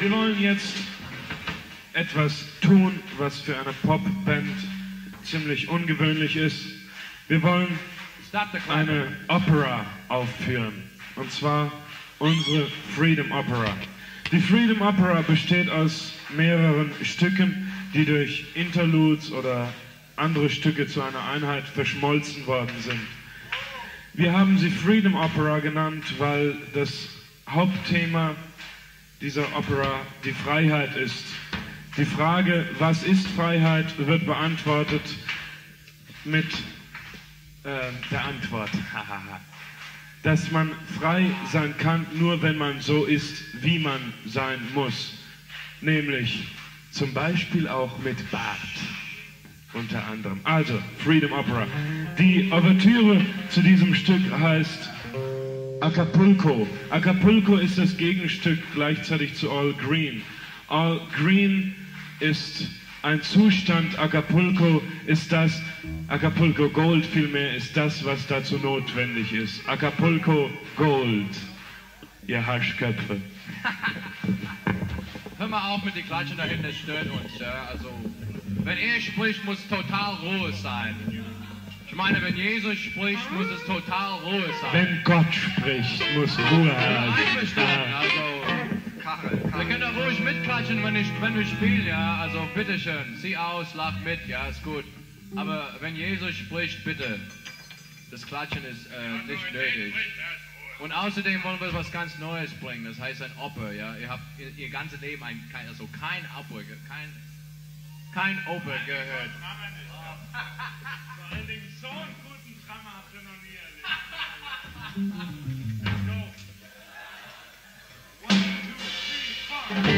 Wir wollen jetzt etwas tun, was für eine Popband ziemlich ungewöhnlich ist. Wir wollen eine Opera aufführen. Und zwar unsere Freedom Opera. Die Freedom Opera besteht aus mehreren Stücken, die durch Interludes oder andere Stücke zu einer Einheit verschmolzen worden sind. Wir haben sie Freedom Opera genannt, weil das Hauptthema dieser Opera die Freiheit ist. Die Frage, was ist Freiheit, wird beantwortet mit äh, der Antwort. Dass man frei sein kann, nur wenn man so ist, wie man sein muss. Nämlich zum Beispiel auch mit Bart. Unter anderem. Also, Freedom Opera. Die Ouvertüre zu diesem Stück heißt Acapulco. Acapulco ist das Gegenstück gleichzeitig zu All Green. All Green ist ein Zustand, Acapulco ist das, Acapulco Gold vielmehr ist das, was dazu notwendig ist. Acapulco Gold, ihr Haschköpfe. Hör mal auf mit den Klatschen da hinten, das stört uns. Ja? Also, wenn er spricht, muss total Ruhe sein. Ich meine, wenn Jesus spricht, muss es total Ruhe sein. Wenn Gott spricht, muss Ruhe herrschen. Einverstanden, Ah, also. Wir können doch ruhig mitklatschen, wenn, ich, wenn wir spielen, ja. Also bitteschön, sieh aus, lach mit, ja, ist gut. Aber wenn Jesus spricht, bitte. Das Klatschen ist äh, nicht nötig. Und außerdem wollen wir was ganz Neues bringen. Das heißt ein Oper, ja. Ihr habt ihr, ihr ganzes Leben ein, kein, also kein Oper, ge- kein, kein Oper gehört. Vor allen so einen guten Drama habt ihr noch nie erlebt. Let's. One, two, three, four.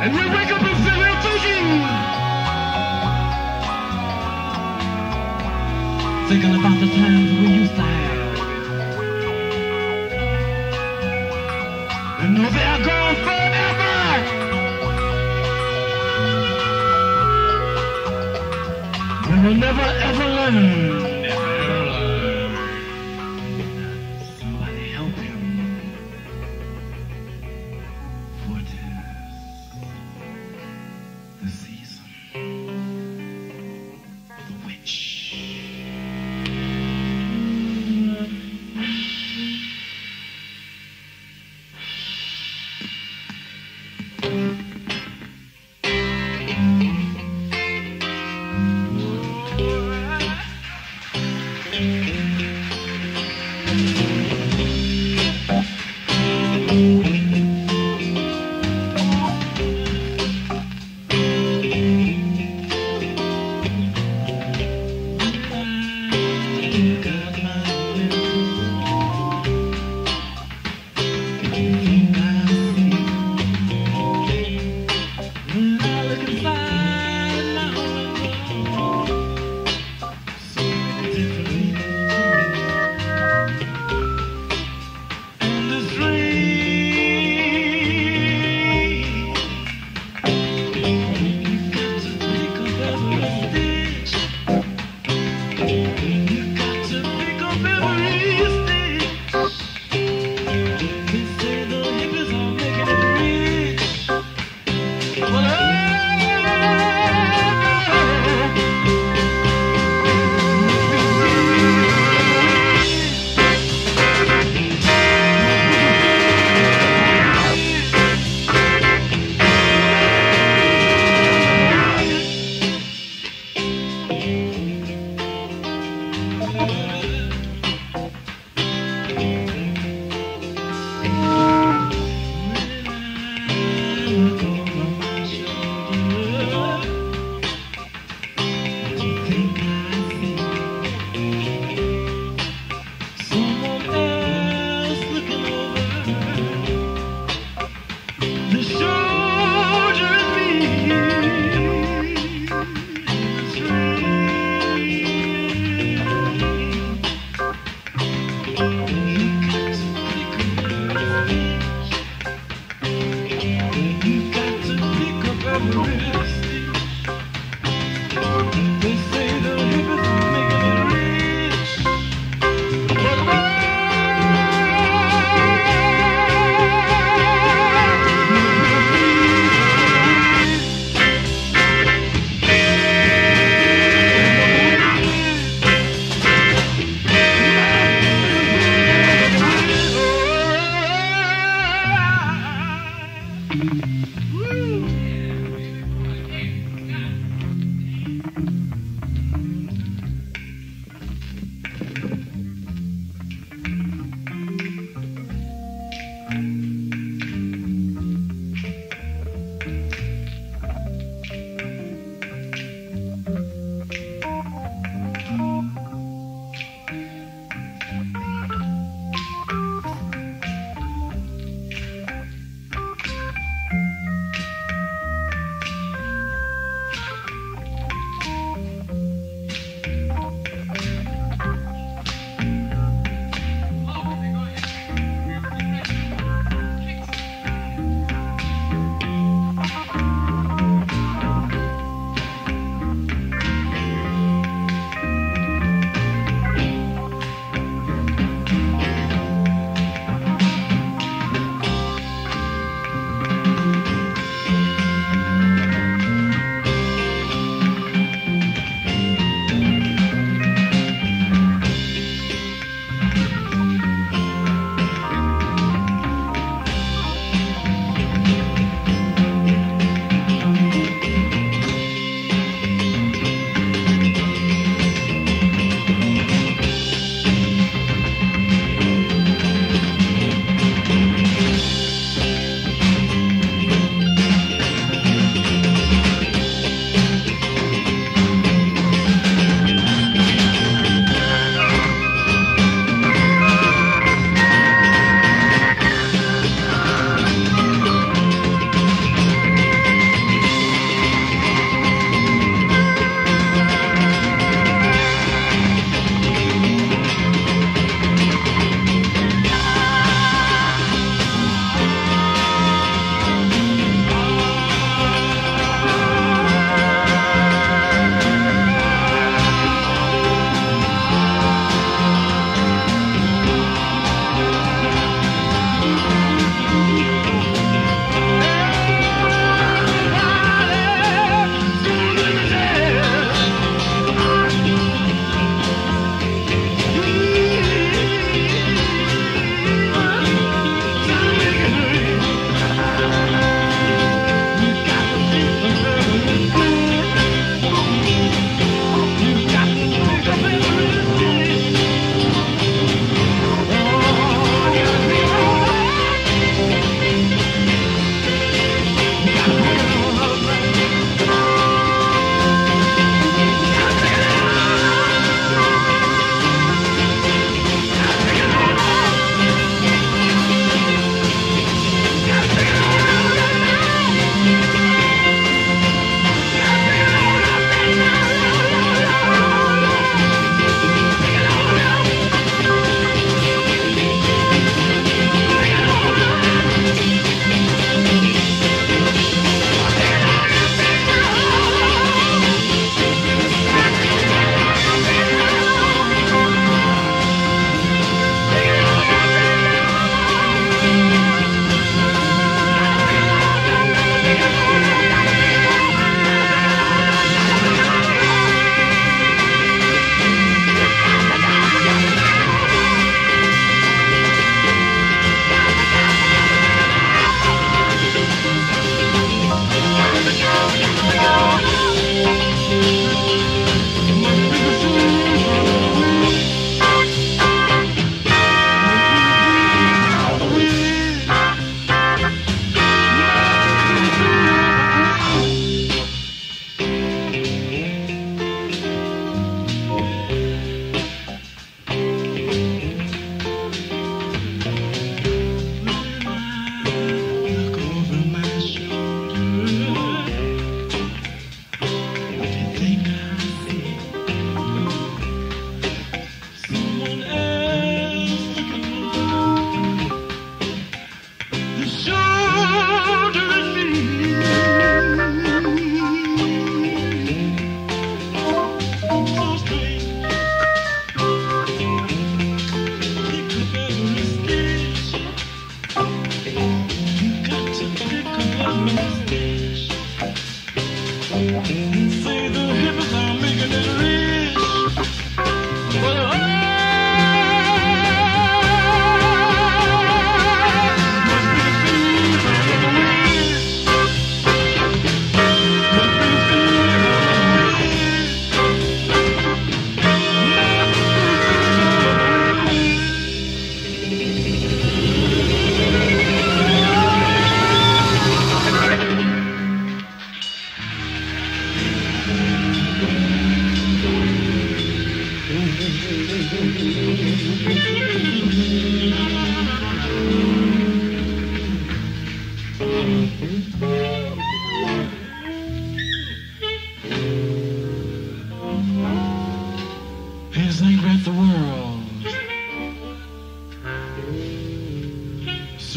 And we wake up and say we're thinking. Thinking about the times we used to have. And know they are gone forever. We will never ever learn.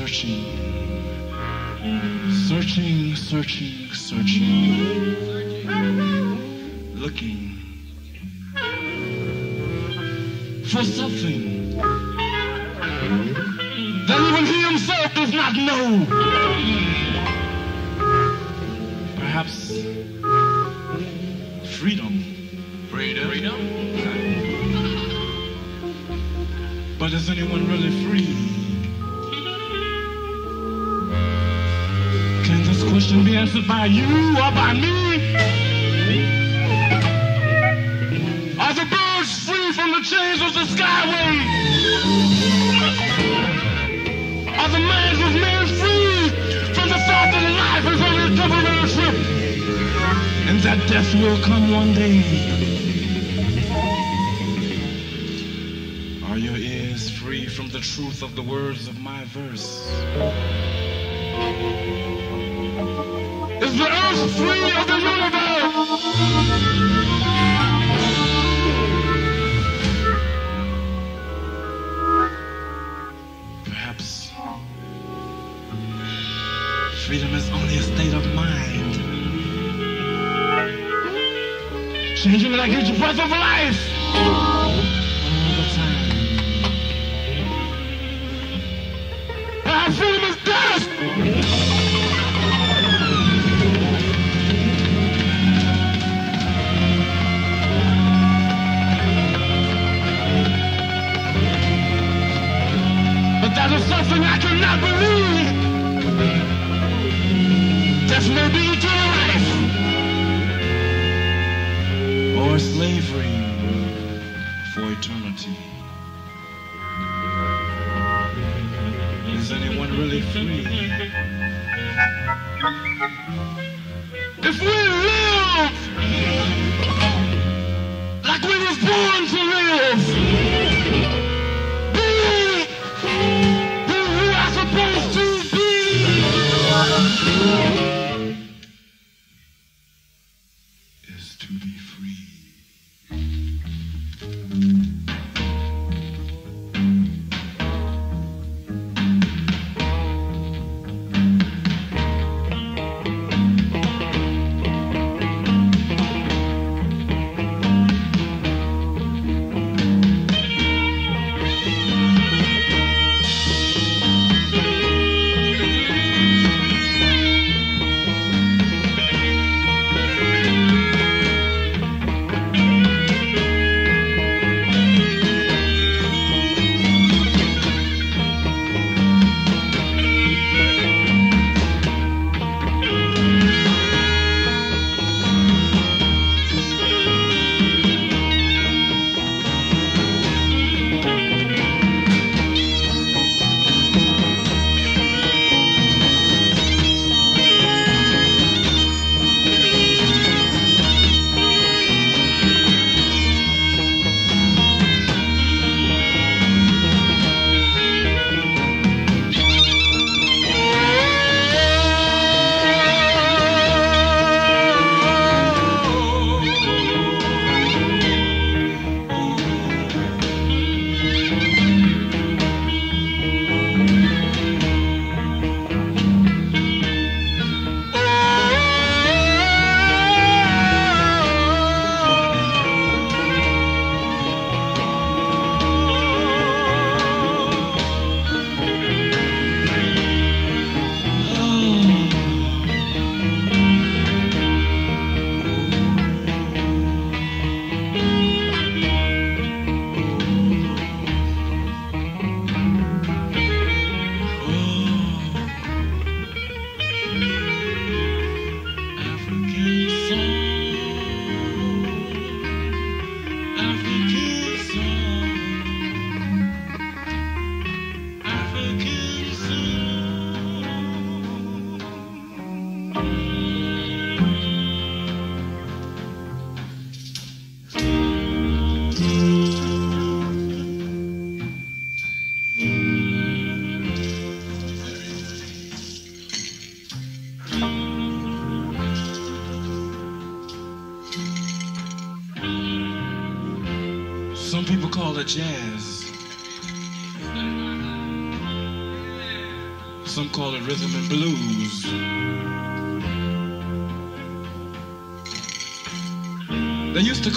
Searching, searching, searching, searching. Looking for something that even he himself does not know. Perhaps freedom. Freedom. Freedom? But is anyone really free? Be by you or by me? Are the birds free from the chains of the skyway? Are the minds of men free from the thought that life is only a temporary trip? And that death will come one day. Are your ears free from the truth of the words of my verse? Is the earth free of the universe? Perhaps freedom is only a state of mind. Changing like each breath of life. That is something I cannot believe. Death may be eternal life. Or slavery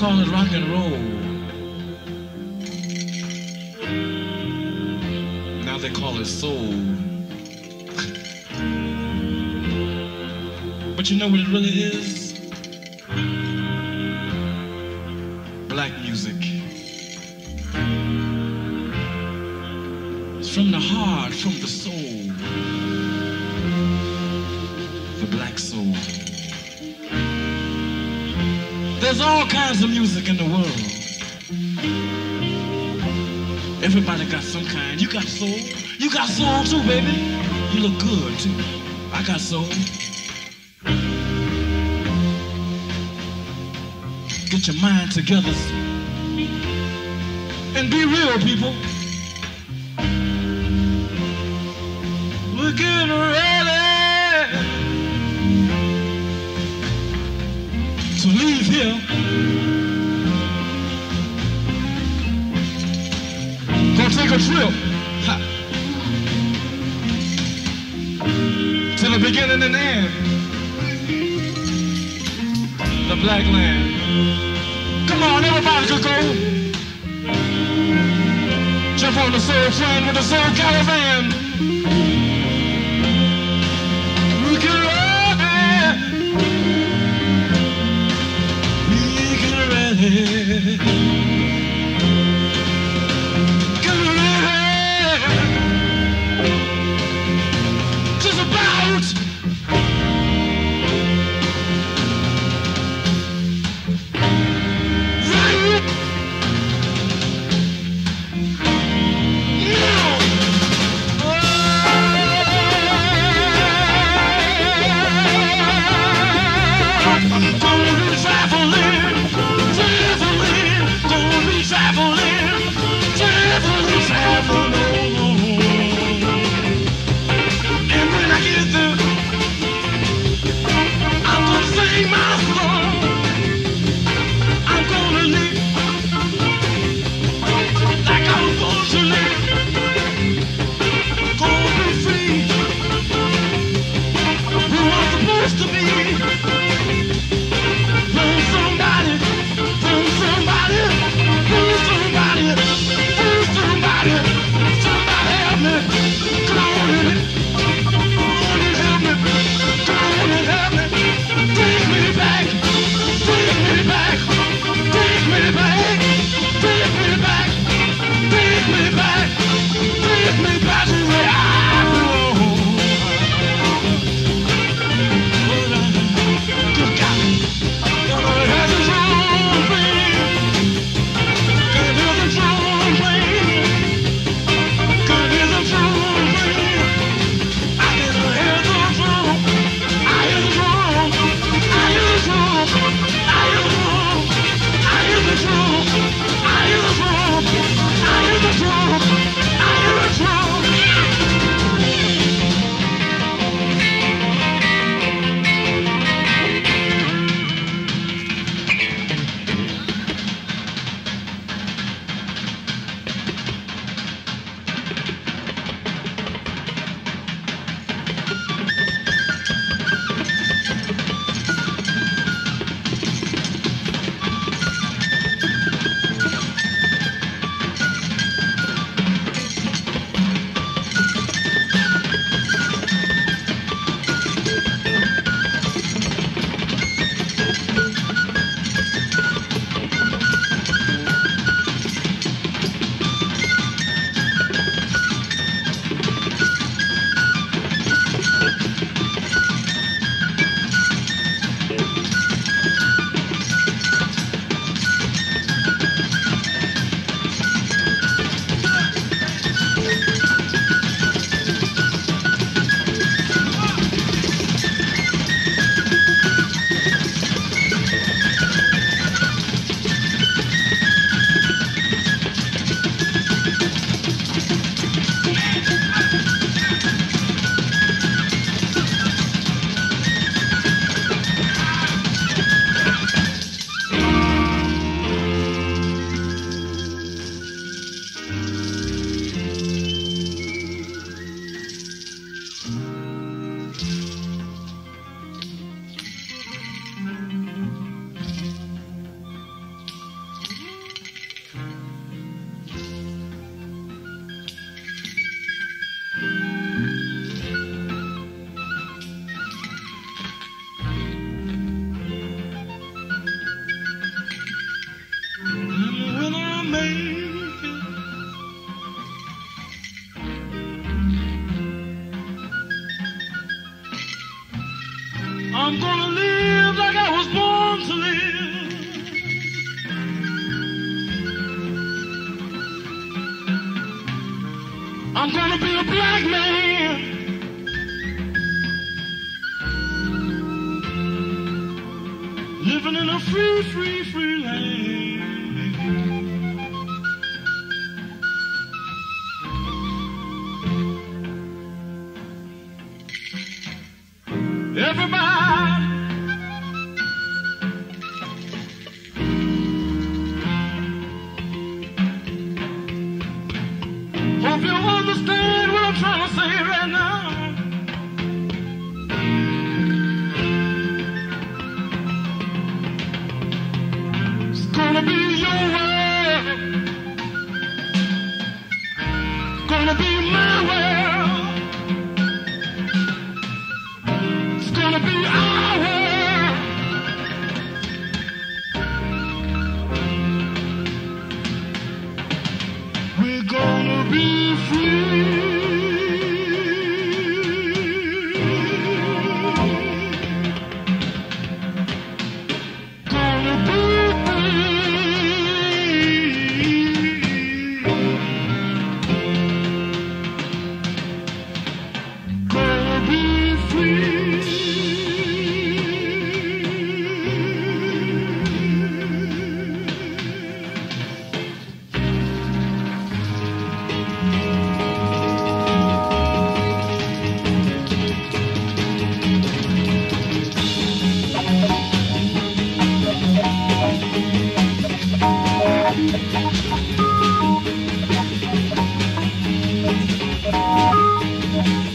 Call it rock and roll. Now they call it soul. but you know what it really is? Black music. It's from the heart, from the soul. There's all kinds of music in the world. Everybody got some kind. You got soul. You got soul too, baby. You look good too. I got soul. Get your mind together and be real, people. We're getting ready Soul train with the soul caravan. I'm gonna be a black man. Living in a free, free, free land. Thank you.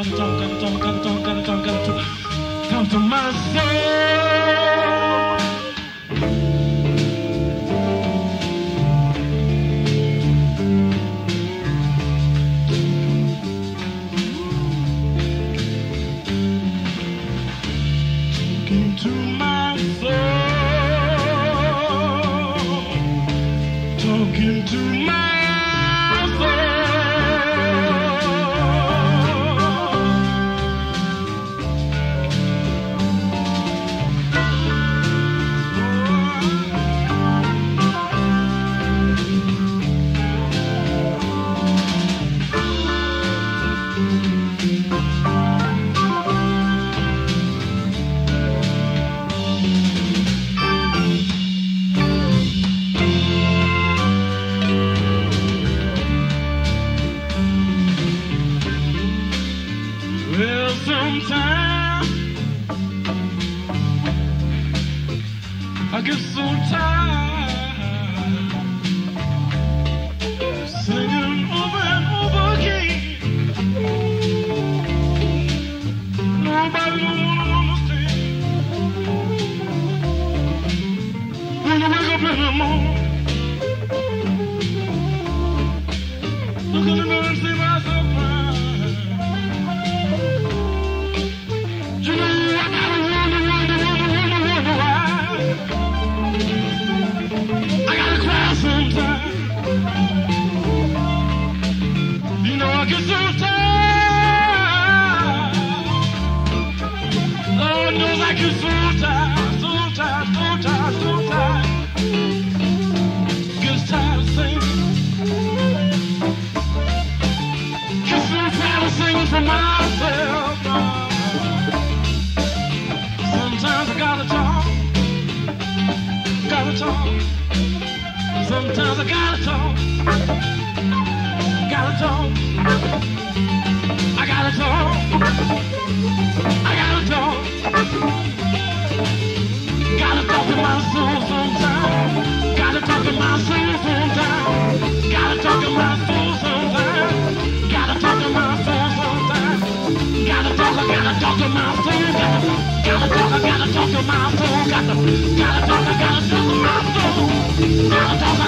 Chamcham chamcham come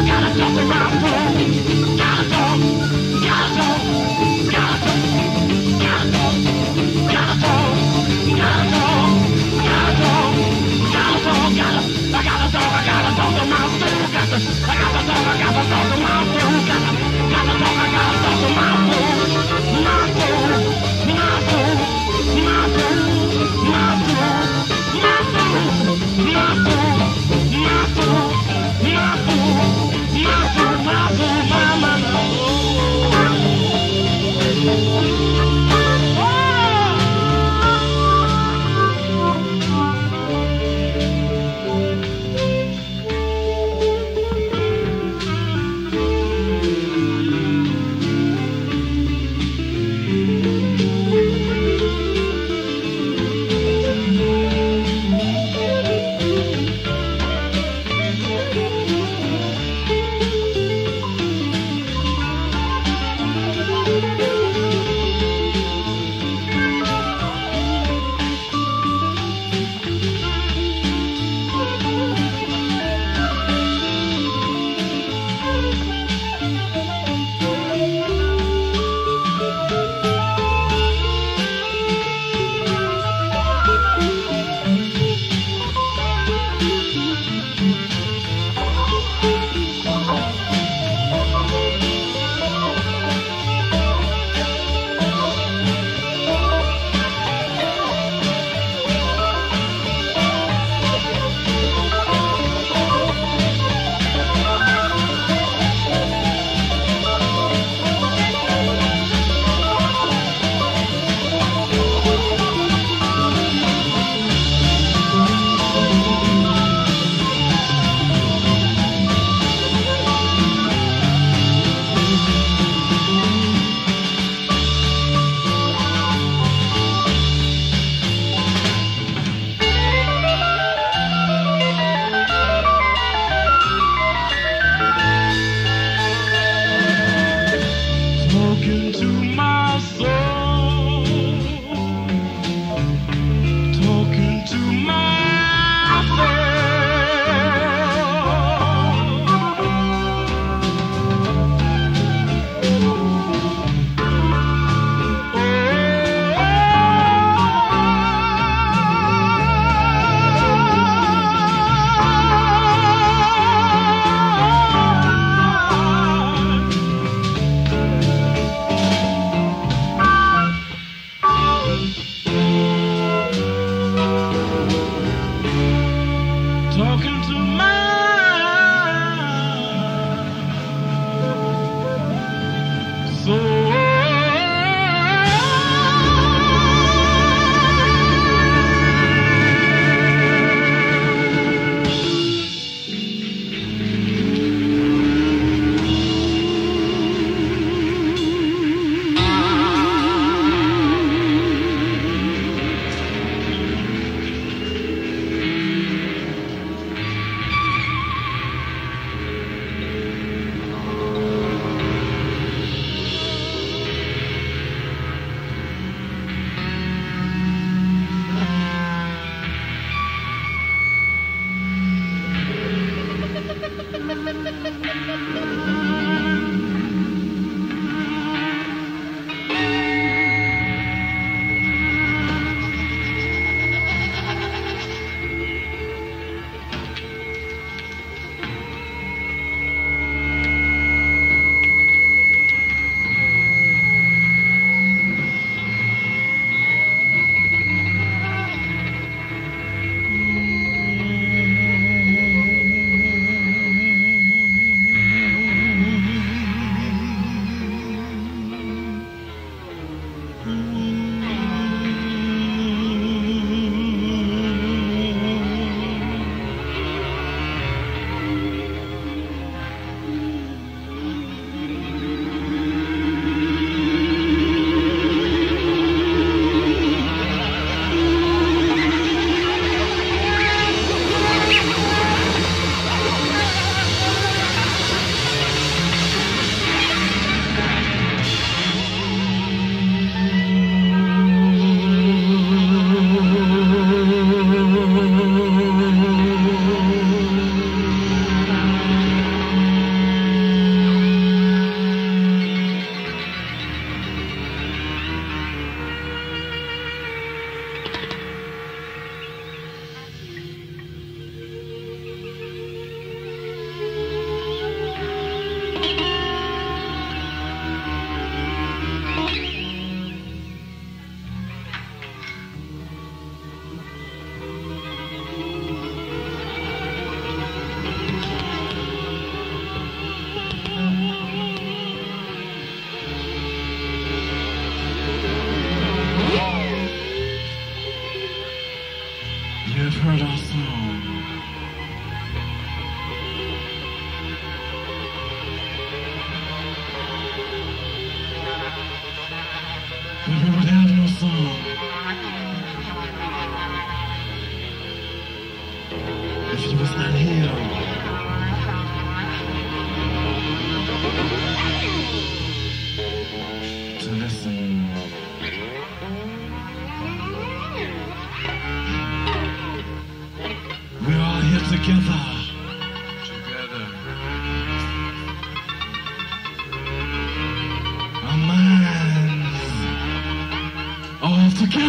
gotta jump around for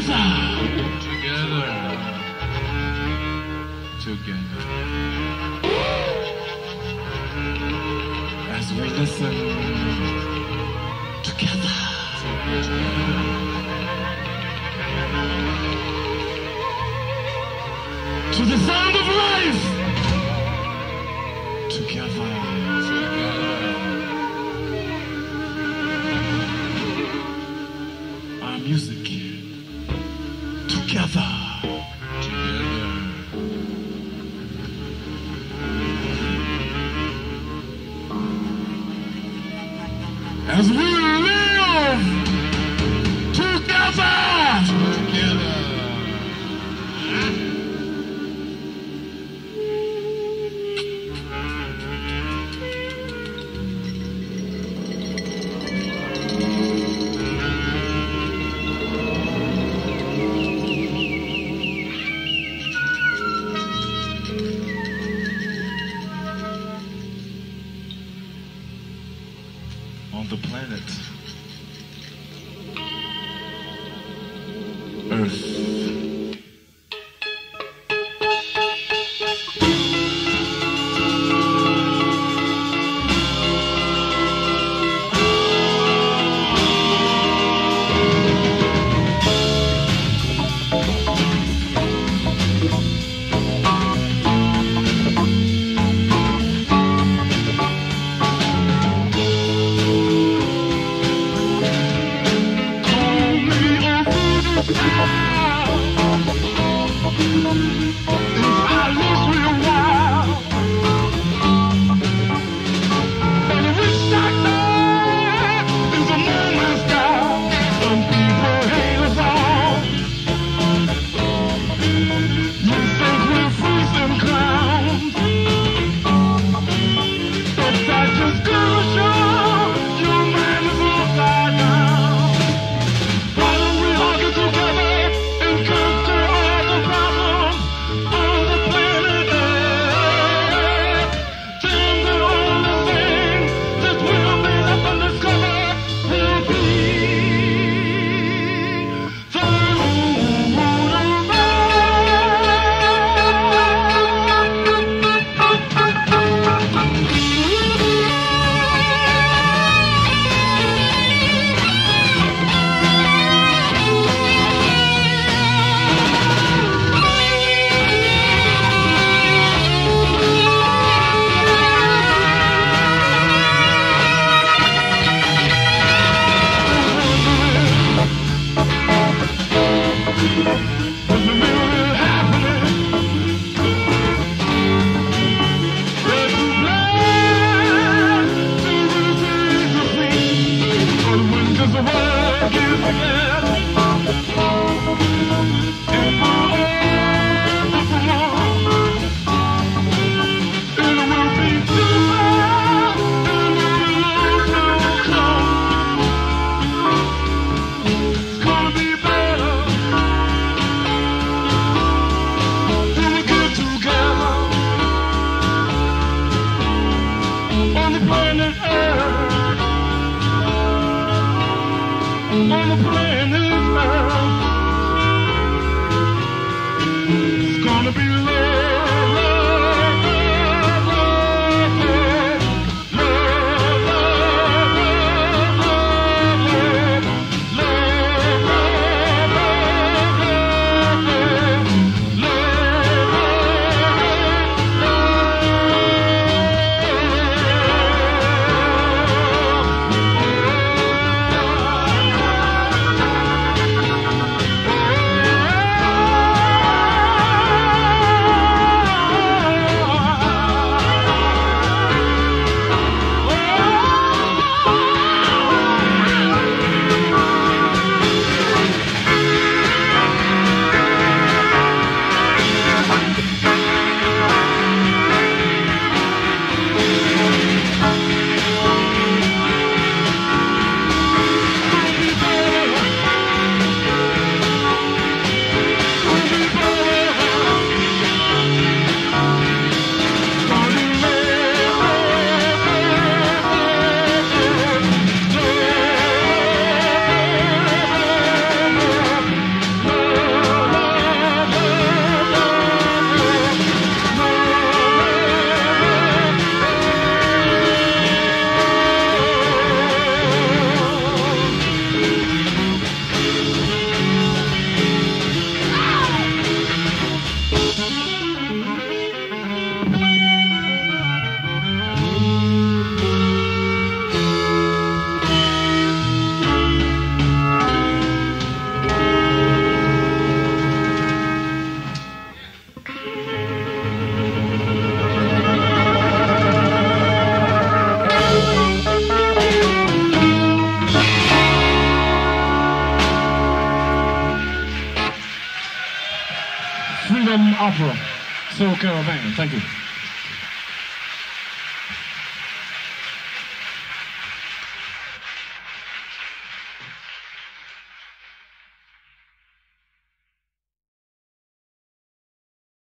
Plaza.